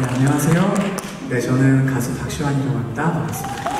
네, 안녕하세요. 네, 저는 가수 박시환이라고 합니다. 반갑습니다.